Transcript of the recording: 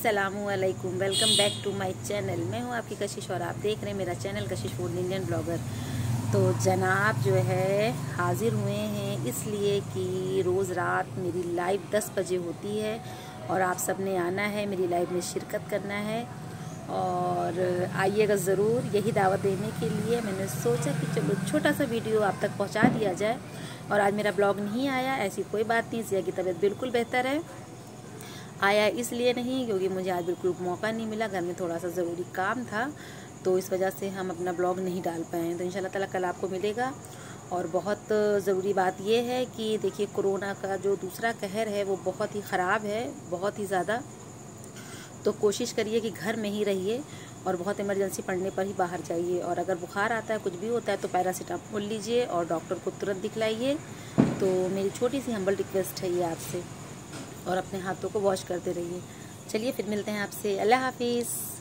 असलकुम welcome back to my channel मैं हूँ आपकी कशिश और आप देख रहे हैं मेरा चैनल कशिश फ़ूड इंडियन ब्लॉगर तो जनाब जो है, हाज़िर हुए हैं इसलिए कि रोज़ रात मेरी लाइव 10 बजे होती है और आप सबने आना है, मेरी लाइव में शिरकत करना है। और आइएगा ज़रूर यही दावत देने के लिए मैंने सोचा कि चलो छोटा सा वीडियो आप तक पहुँचा दिया जाए। और आज मेरा ब्लॉग नहीं आया, ऐसी कोई बात नहीं, जिया की तबीयत बिल्कुल बेहतर है। आया इसलिए नहीं, क्योंकि मुझे आज बिल्कुल मौका नहीं मिला। घर में थोड़ा सा ज़रूरी काम था तो इस वजह से हम अपना ब्लॉग नहीं डाल पाए तो इन ताला कल आपको मिलेगा। और बहुत ज़रूरी बात यह है कि देखिए, कोरोना का जो दूसरा कहर है, वो बहुत ही ख़राब है, बहुत ही ज़्यादा। तो कोशिश करिए कि घर में ही रहिए और बहुत इमरजेंसी पड़ने पर ही बाहर जाइए। और अगर बुखार आता है, कुछ भी होता है तो पैरासीटामोल लीजिए और डॉक्टर को तुरंत दिखलाइए। तो मेरी छोटी सी हम्बल रिक्वेस्ट है ये आपसे। और अपने हाथों को वॉश करते रहिए। चलिए फिर मिलते हैं आपसे। अल्लाह हाफिज़।